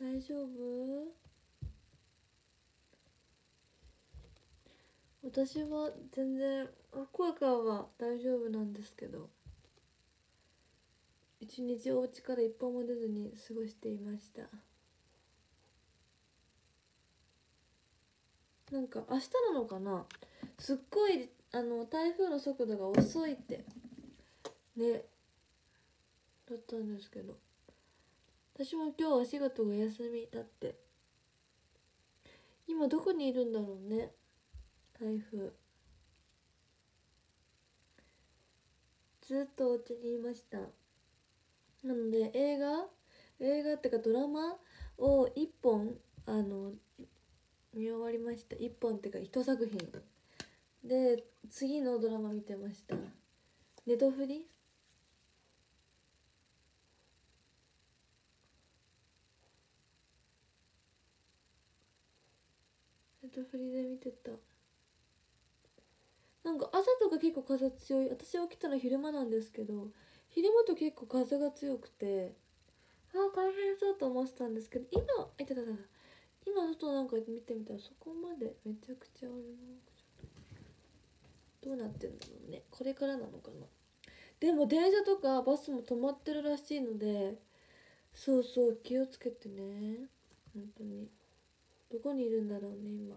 大丈夫？私は全然福岡は大丈夫なんですけど。一日お家から一歩も出ずに過ごしていました。なんか明日なのかな？すっごいあの台風の速度が遅いってねだったんですけど。私も今日お仕事が休みだって。今どこにいるんだろうね。台風。ずっとお家にいました。なので映画？映画っていうかドラマ？を1本あの見終わりました。1本っていうか1作品。で次のドラマ見てました。ネトフリ？ネトフリで見てた。なんか朝とか結構風強い私起きたの昼間なんですけど昼間と結構風が強くてああ大変そうと思ってたんですけど今いたたた今外なんか見てみたらそこまでめちゃくちゃあるなどうなってんだろうね。これからなのかな。でも電車とかバスも止まってるらしいのでそうそう気をつけてね。本当に。どこにいるんだろうね今。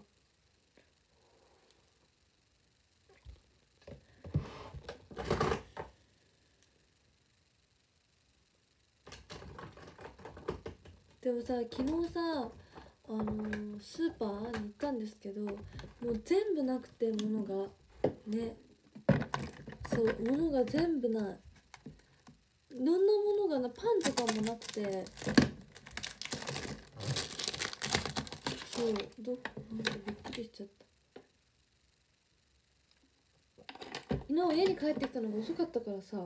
でもさ昨日さあのースーパーに行ったんですけどもう全部なくて物が。ね。そう物が全部ない。いろんなものがなパンとかもなくて。そうどなんかびっくりしちゃった。昨日家に帰ってきたのが遅かったからさ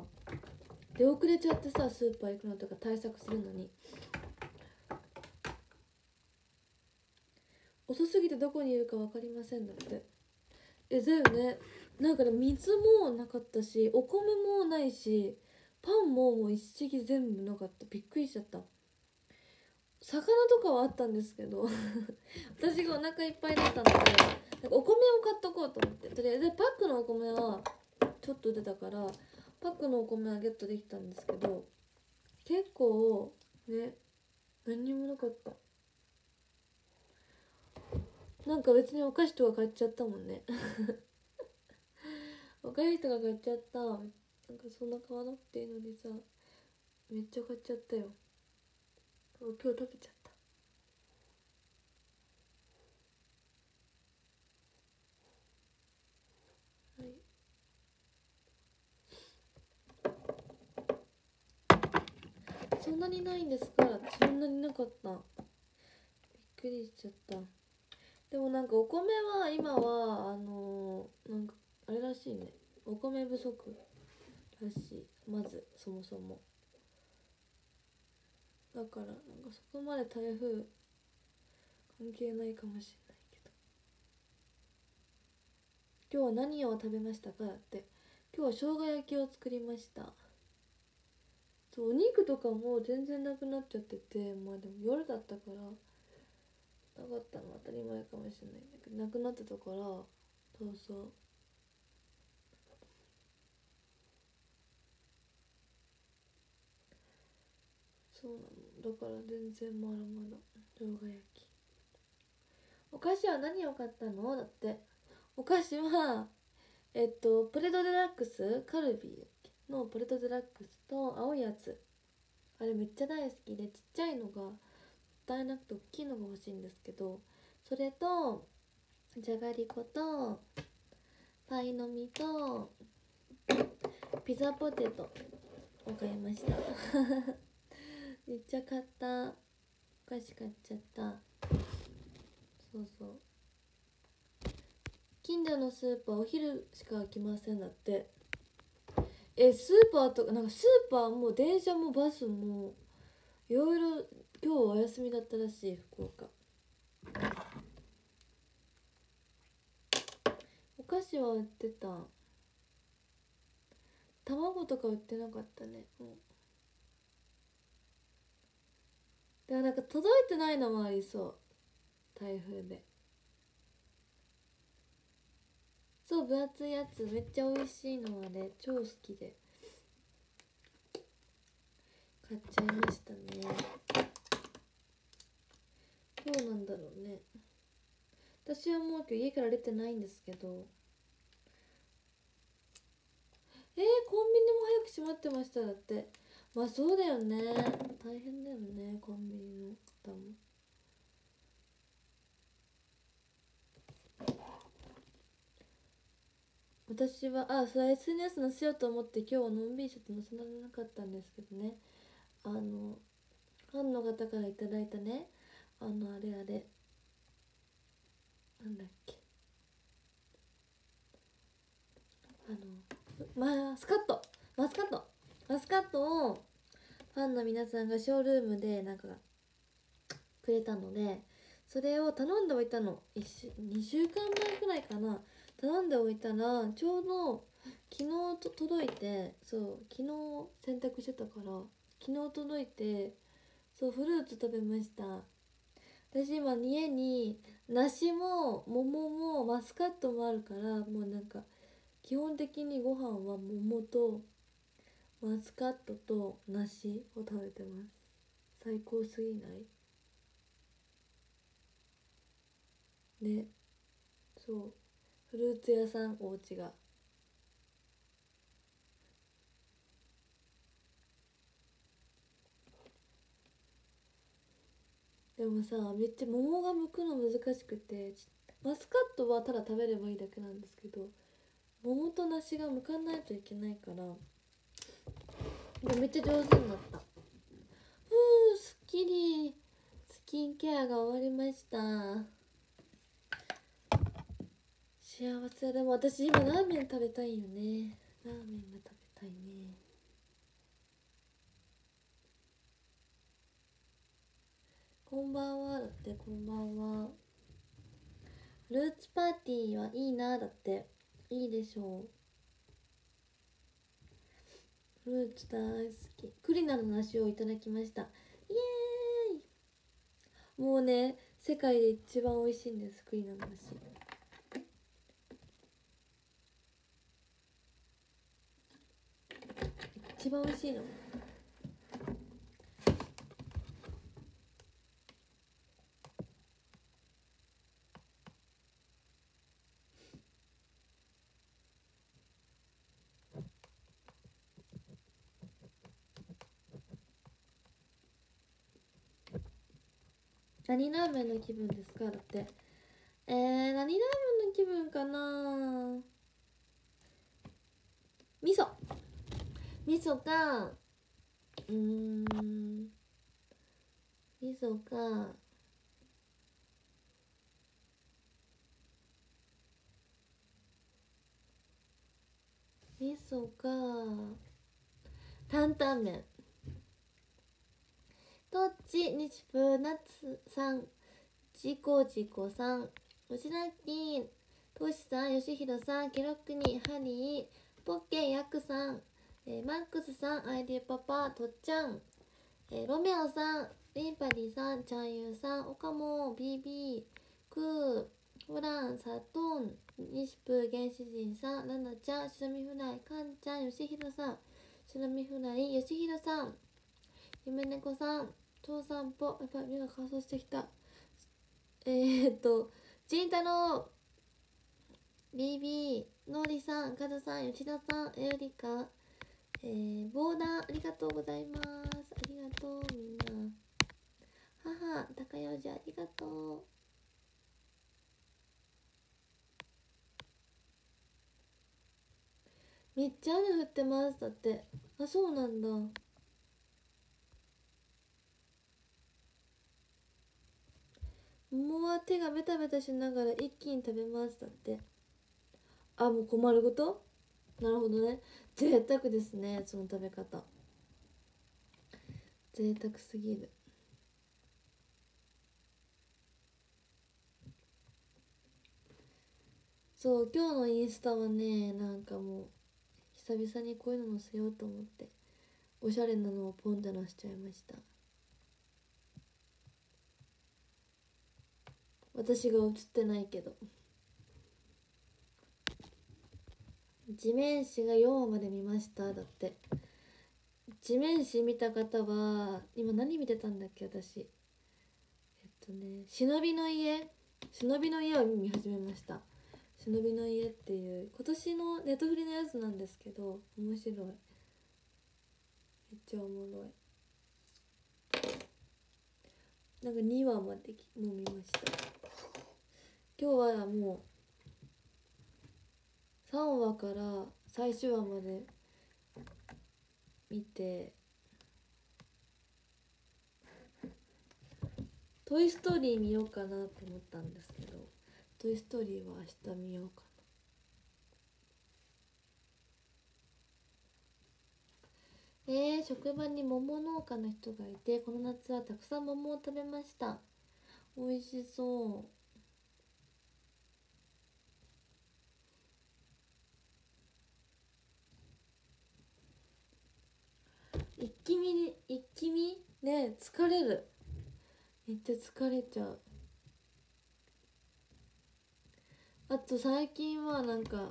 出遅れちゃってさスーパー行くのとか対策するのに。遅すぎてどこにいるか分かりませんだって。えだよね。なんかね水もなかったしお米もないしパンももう一式全部なかった。びっくりしちゃった。魚とかはあったんですけど 私がお腹いっぱいだったのでなんかお米を買っとこうと思ってとりあえずパックのお米はちょっと出たからパックのお米はゲットできたんですけど結構ね何にもなかった。なんか別にお菓子とか買っちゃったもんね。お菓子とか買っちゃった。なんかそんな買わなくていいのにさめっちゃ買っちゃったよ。今日食べちゃった。はい。そんなにないんですかそんなになかった。びっくりしちゃった。でもなんかお米は今はあのーなんかあれらしいね。お米不足らしい。まずそもそも。だからなんかそこまで台風関係ないかもしれないけど。今日は何を食べましたかだって今日は生姜焼きを作りました。そうお肉とかも全然なくなっちゃっててまあでも夜だったからなかったの当たり前かもしれないんだけどなくなってたからそうそう。そうなの。だから全然まだまだ生姜焼き。お菓子は何を買ったの？だって。お菓子はえっとポテトデラックス？カルビーのポテトデラックスと青いやつ。あれめっちゃ大好きでちっちゃいのがもったいなくて大きいのが欲しいんですけどそれとじゃがりことパイの実とピザポテトを買いました。めっちゃ買った。お菓子買っちゃった。そうそう。近所のスーパーお昼しか開きませんだって。えスーパーとかなんかスーパーも電車もバスもいろいろ今日お休みだったらしい福岡。お菓子は売ってた。卵とか売ってなかったね。もうでもなんか届いてないのもありそう。台風で。そう分厚いやつ。めっちゃ美味しいのあれ超好きで。買っちゃいましたね。どうなんだろうね。私はもう今日家から出てないんですけど。えー、コンビニも早く閉まってました。だって。まあそうだよね。大変だよねコンビニの方も。私はあそれ SNS 載せようと思って今日はのんびりちょっと載せられなかったんですけどね。あのファンの方からいただいたね。あのあれあれ。なんだっけ。あのマスカット。マスカット。マスカットをファンの皆さんがショールームでなんかくれたのでそれを頼んでおいたの。2週間前くらいかな。頼んでおいたらちょうど昨日と届いてそう昨日洗濯してたから昨日届いてそうフルーツ食べました。私今家に梨も桃もマスカットもあるからもうなんか基本的にご飯は桃とマスカットと梨を食べてます。最高すぎない？ね。そう。フルーツ屋さんお家が。でもさめっちゃ桃が剥くの難しくてマスカットはただ食べればいいだけなんですけど桃と梨が剥かないといけないからめっちゃ上手になった。ふうすっきりスキンケアが終わりました。幸せでも私今ラーメン食べたいよね。ラーメンが食べたいね。こんばんはだってこんばんは。ルーツパーティーはいいなだって。いいでしょう。フルーツ大好き。クリナの梨をいただきました。イエーイ。もうね世界で一番美味しいんですクリナの梨一番美味しいの。何ラーメンの気分ですか？だって。えー、何ラーメンの気分かな？味噌。味噌かうん味噌か味噌か担々麺。どっち日風夏さんじこじこさん吉田金としさん吉弘さんケロックにハニーポッケヤクさん、えー、マックスさんアイディパパとっちゃん、えー、ロメオさんリンパリさんチャンユーさんオカモビビクーホランサトン西プ原始人さんラナちゃん白身フライカンちゃん吉弘さん白身フライ吉弘さん。夢猫さん超散歩やっぱ目が乾燥してきた。えー、っと仁太郎 BB のりさんカズさん吉田さんエウリカ。えー、ボーダーありがとうございます。ありがとうみんな。母高洋次ありがとう。めっちゃ雨降ってます。だって。あそうなんだ。桃は手がベタベタしながら一気に食べますだって。あもう困ること？なるほどね。贅沢ですねその食べ方。贅沢すぎる。そう今日のインスタはねなんかもう久々にこういうの載せようと思っておしゃれなのをポンって載せちゃいました。私が映ってないけど。地面師が4話まで見ました。だって。地面師見た方は今何見てたんだっけ？私。えっとね忍びの家。忍びの家を見始めました。忍びの家っていう今年のネットフリのやつなんですけど面白い。めっちゃおもろい。なんか2話までもう見ました。今日はもう3話から最終話まで見て「トイ・ストーリー」見ようかなと思ったんですけど「トイ・ストーリー」は明日見ようかな。えー、職場に桃農家の人がいてこの夏はたくさん桃を食べました。美味しそう一気見に一気見ね疲れる。めっちゃ疲れちゃう。あと最近はなんか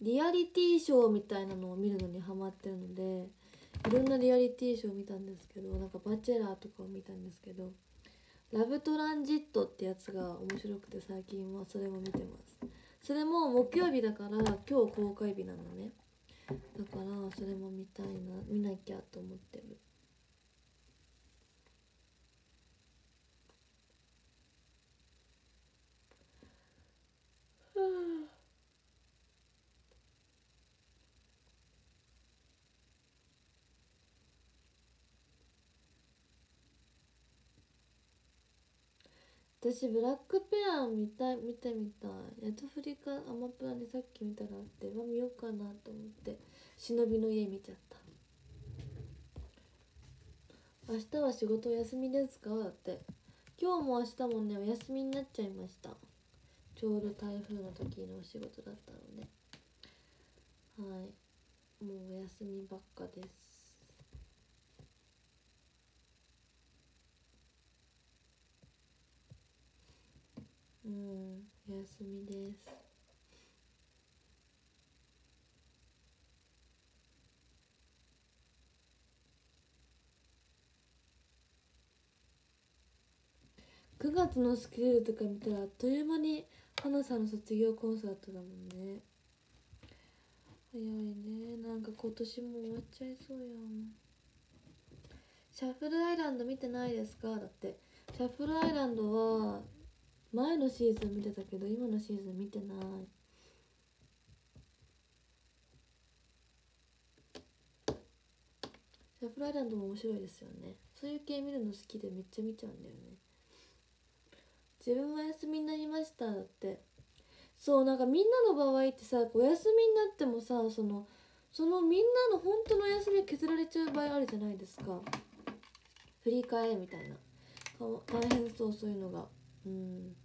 リアリティショーみたいなのを見るのにハマってるのでいろんなリアリティショーを見たんですけどなんか「バチェラー」とかを見たんですけど「ラブトランジット」ってやつが面白くて最近はそれも見てます。それも木曜日だから今日公開日なのね。だからそれも見たいな見なきゃと思ってる。はあ。私ブラックペア見たい。見てみたい。ネットフリかアマプラにさっき見たらあっては見ようかなと思って。忍びの家見ちゃった明日は仕事お休みですか？だって。今日も明日もねお休みになっちゃいました。ちょうど台風の時のお仕事だったので。はい。もうお休みばっかです。うんお休みです。9月のスケジュールとか見たらあっという間に花さんの卒業コンサートだもんね。早いね。なんか今年も終わっちゃいそうやん。シャッフルアイランド見てないですか？だって。シャッフルアイランドは前のシーズン見てたけど今のシーズン見てない。シャフライランドも面白いですよね。そういう系見るの好きでめっちゃ見ちゃうんだよね。自分は休みになりましただって。そうなんかみんなの場合ってさお休みになってもさそのそのみんなの本当の休み削られちゃう場合あるじゃないですか。振り替えみたいな。大変そうそういうのが。うん。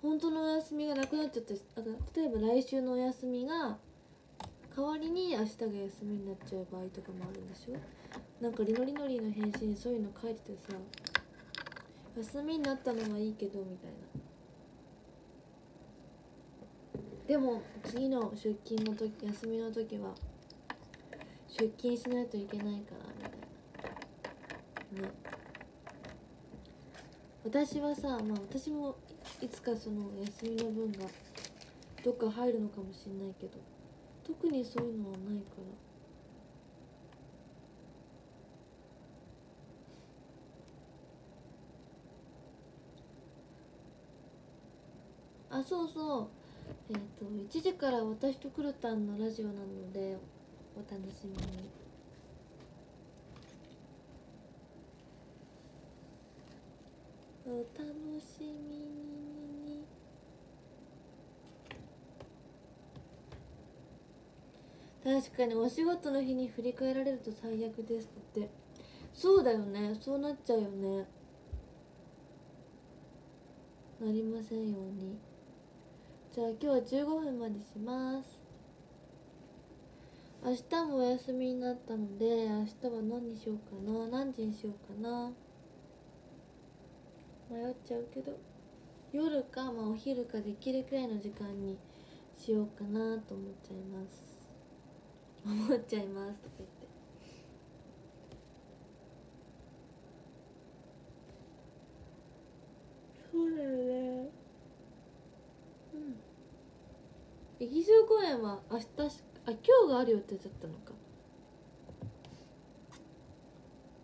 本当のお休みがなくなっちゃって例えば来週のお休みが代わりに明日が休みになっちゃう場合とかもあるんでしょ？なんかりのりのりの返信にそういうの書いててさ休みになったのはいいけどみたいな。でも次の出勤の時休みの時は出勤しないといけないからみたいな。ね。私はさまあ私もいつかその休みの分がどっか入るのかもしれないけど特にそういうのはないからあそうそうえっ、ー、と1時から私とクルタンのラジオなのでお楽しみに。お楽しみに。確かにお仕事の日に振り返られると最悪ですって。そうだよね。そうなっちゃうよね。なりませんように。じゃあ今日は15分までします。明日もお休みになったので明日は何にしようかな。何時にしようかな。迷っちゃうけど夜か、まあ、お昼かできるくらいの時間にしようかなと思っちゃいます。思っちゃいますとか言って。そうだよね。うん。劇場公演は明日しあ今日がある予定だったのか。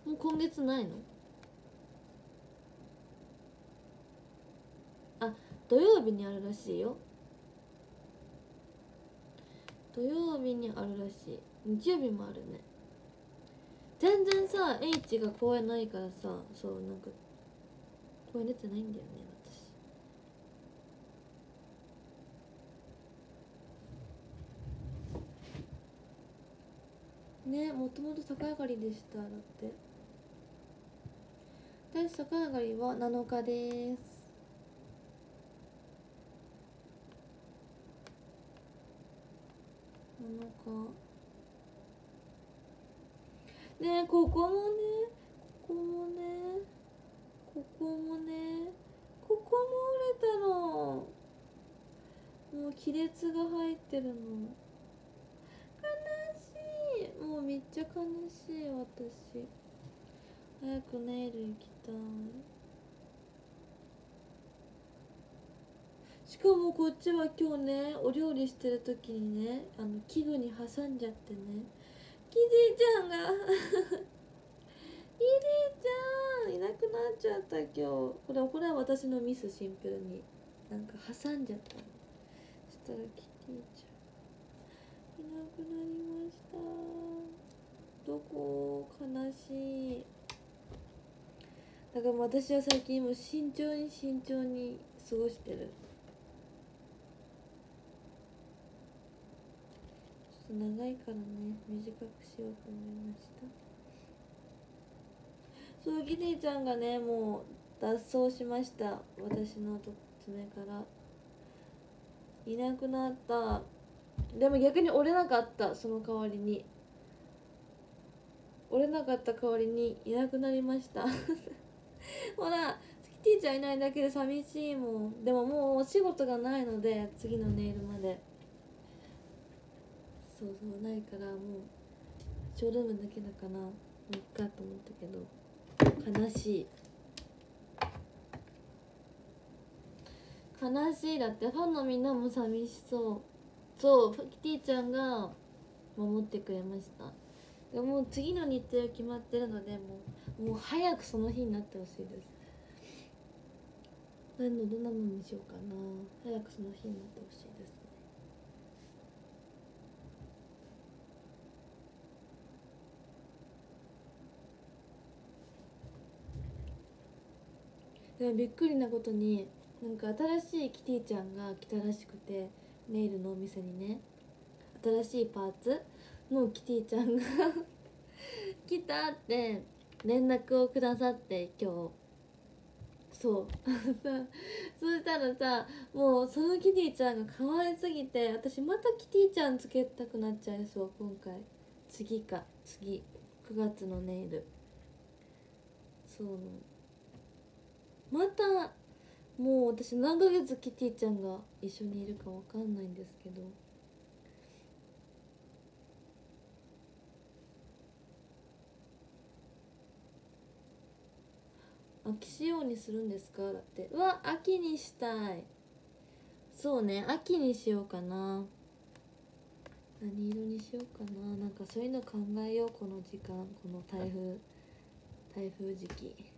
もう今月ないのあ土曜日にあるらしいよ。土曜日にあるらしい。日曜日もあるね。全然さ H が公演ないからさそうなんか公演出てないんだよね私。ねもともと逆上がりでしただって。私逆上がりは7日です。7日ねここもね。ここもね。ここもね。ここも折れたの。もう亀裂が入ってるの。悲しい。もうめっちゃ悲しい私。早くネイル行きたい。しかもこっちは今日ねお料理してる時にねあの器具に挟んじゃってねキディちゃんがキディちゃんいなくなっちゃった今日これこれは私のミスシンプルになんか挟んじゃったそしたらキティちゃんいなくなりました。どこ？悲しいだから私は最近も慎重に慎重に過ごしてるちょっと長いからね短くしようと思いました。そうギティちゃんがねもう脱走しました。私の爪から。いなくなった。でも逆に折れなかった。その代わりに。折れなかった代わりにいなくなりました。ほらキティちゃんいないだけで寂しいもん。でももうお仕事がないので次のネイルまで。そうそうないからもうショールームだけだからもういっかと思ったけど悲しい。悲しい。だってファンのみんなも寂しそう。そうキティちゃんが守ってくれました。でもう次の日程は決まってるのでもうもう早くその日になってほしいです。何のどんなのにしようかな。早くその日になってほしいですねでもびっくりなことになんか新しいキティちゃんが来たらしくてネイルのお店にね。新しいパーツのキティちゃんが 来たって連絡をくださって今日。そう。そしたらさもうそのキティちゃんが可愛すぎて私またキティちゃんつけたくなっちゃいそう今回。次か。次。9月のネイル。そう。またもう私何ヶ月キティちゃんが一緒にいるかわかんないんですけど。秋仕様にするんですかだって。うわ秋にしたい。そうね秋にしようかな。何色にしようかな。なんかそういうの考えようこの時間この台風台風時期。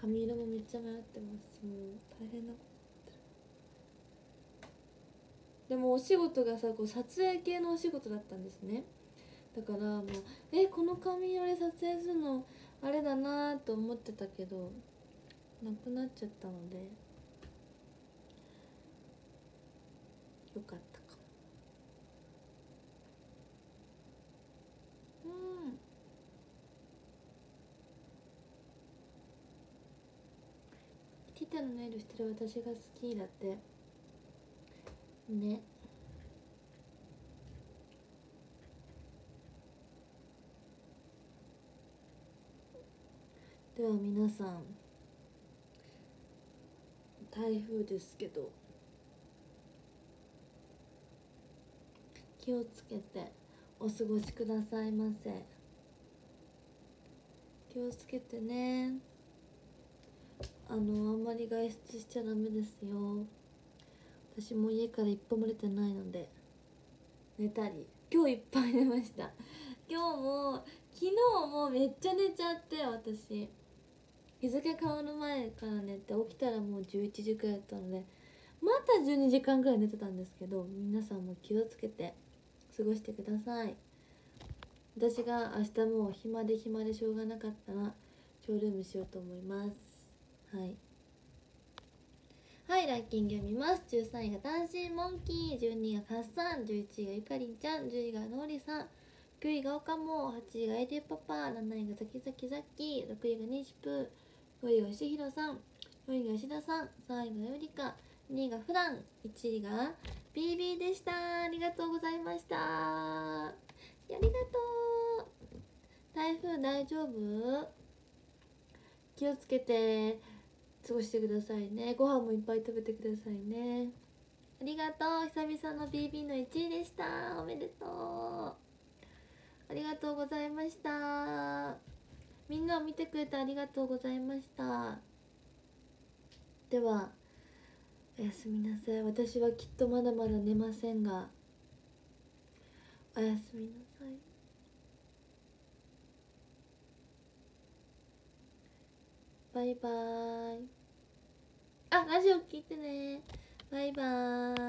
髪色もめっちゃ迷ってます。もう大変なことになってる。でもお仕事がさこう撮影系のお仕事だったんですね。だからもうえこの髪色で撮影するのあれだなと思ってたけどなくなっちゃったのでよかったかもうんティタのネイルしてる私が好きだって。ね。では皆さん台風ですけど気をつけてお過ごしくださいませ。気をつけてね。あのあんまり外出しちゃダメですよ。私も家から一歩も出てないので寝たり。今日いっぱい寝ました。今日も昨日もめっちゃ寝ちゃって私。日付変わる前から寝て起きたらもう11時くらいだったのでまた12時間くらい寝てたんですけど皆さんも気をつけて過ごしてください。私が明日もう暇で暇でしょうがなかったらショールームしようと思います。はい。はいランキング読みます。13位がダンシーモンキー。12位がカッサン。11位がゆかりんちゃん。10位がのりさん。9位が岡も。8位がエディパパ。7位がザキザキザキ6位がニシプ5位がしひろさん。4位が吉田さん。3位がよりか2位が普段1位が BB でした。ありがとうございました。ありがとう。台風大丈夫？気をつけて。過ごしてくださいね。ご飯もいっぱい食べてくださいね。ありがとう。久々の BB の1位でした。おめでとう。ありがとうございました。みんなを見てくれてありがとうございました。ではおやすみなさい。私はきっとまだまだ寝ませんがおやすみなさい。バイバーイ。あラジオ聞いてね。バイバーイ。